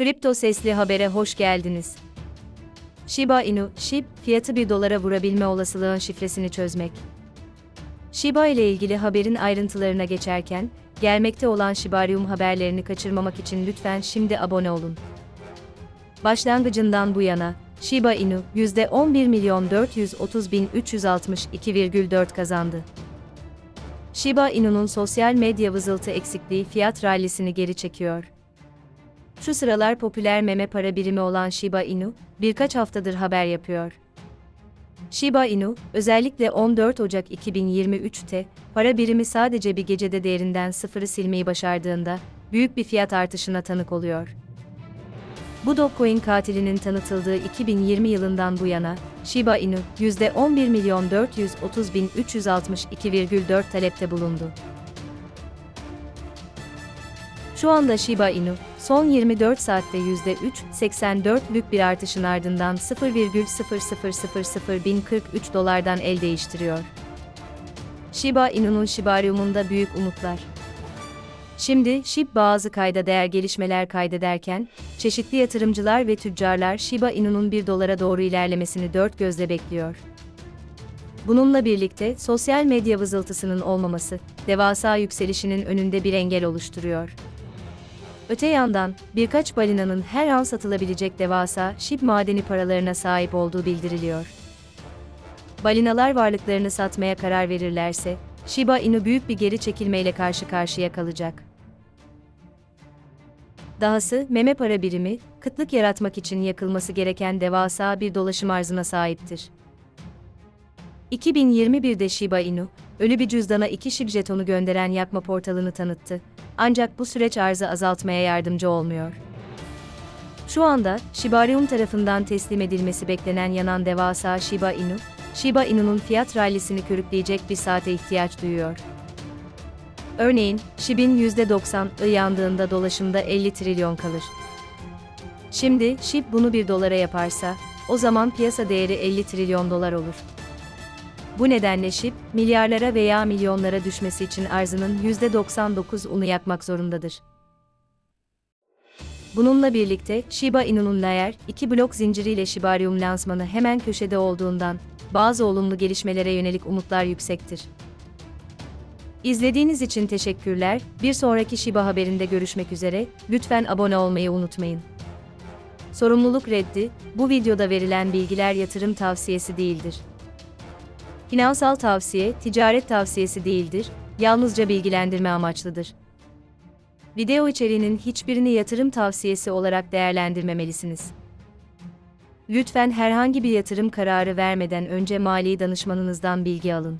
Kripto Sesli Haber'e hoş geldiniz. Shiba Inu, SHIB, fiyatı 1 dolara vurabilme olasılığın şifresini çözmek. Shiba ile ilgili haberin ayrıntılarına geçerken, gelmekte olan Shibarium haberlerini kaçırmamak için lütfen şimdi abone olun. Başlangıcından bu yana, Shiba Inu, %11 milyon 430 bin 362,4 kazandı. Shiba Inu'nun sosyal medya vızıltı eksikliği fiyat rallisini geri çekiyor. Şu sıralar popüler meme para birimi olan Shiba Inu, birkaç haftadır haber yapıyor. Shiba Inu, özellikle 14 Ocak 2023'te, para birimi sadece bir gecede değerinden sıfırı silmeyi başardığında, büyük bir fiyat artışına tanık oluyor. Bu Dogecoin katilinin tanıtıldığı 2020 yılından bu yana, Shiba Inu, %11 milyon 430 bin 362,4 talepte bulundu. Şu anda Shiba Inu, son 24 saatte %3.84'lük bir artışın ardından 0,0001043 dolardan el değiştiriyor. Shiba Inu'nun Shibarium'unda büyük umutlar. Şimdi SHIB bazı kayda değer gelişmeler kaydederken, çeşitli yatırımcılar ve tüccarlar Shiba Inu'nun 1 dolara doğru ilerlemesini dört gözle bekliyor. Bununla birlikte sosyal medya vızıltısının olmaması, devasa yükselişinin önünde bir engel oluşturuyor. Öte yandan, birkaç balinanın her an satılabilecek devasa SHIB madeni paralarına sahip olduğu bildiriliyor. Balinalar varlıklarını satmaya karar verirlerse, Shiba Inu büyük bir geri çekilmeyle karşı karşıya kalacak. Dahası, meme para birimi, kıtlık yaratmak için yakılması gereken devasa bir dolaşım arzına sahiptir. 2021'de Shiba Inu, ölü bir cüzdana iki SHIB jetonu gönderen yakma portalını tanıttı. Ancak bu süreç arzı azaltmaya yardımcı olmuyor. Şu anda, Shibarium tarafından teslim edilmesi beklenen yanan devasa Shiba Inu, Shiba Inu'nun fiyat rallisini körükleyecek bir saate ihtiyaç duyuyor. Örneğin, SHIB'in %90'ı yandığında dolaşımda 50 trilyon kalır. Şimdi, SHIB bunu 1 dolara yaparsa, o zaman piyasa değeri 50 trilyon dolar olur. Bu nedenle SHIB, milyarlara veya milyonlara düşmesi için arzının %99'unu yakmak zorundadır. Bununla birlikte, Shiba Inu'nun Layer 2 blok zinciriyle Shibarium lansmanı hemen köşede olduğundan, bazı olumlu gelişmelere yönelik umutlar yüksektir. İzlediğiniz için teşekkürler. Bir sonraki Shiba haberinde görüşmek üzere. Lütfen abone olmayı unutmayın. Sorumluluk reddi, bu videoda verilen bilgiler yatırım tavsiyesi değildir. Finansal tavsiye, ticaret tavsiyesi değildir, yalnızca bilgilendirme amaçlıdır. Video içeriğinin hiçbirini yatırım tavsiyesi olarak değerlendirmemelisiniz. Lütfen herhangi bir yatırım kararı vermeden önce mali danışmanınızdan bilgi alın.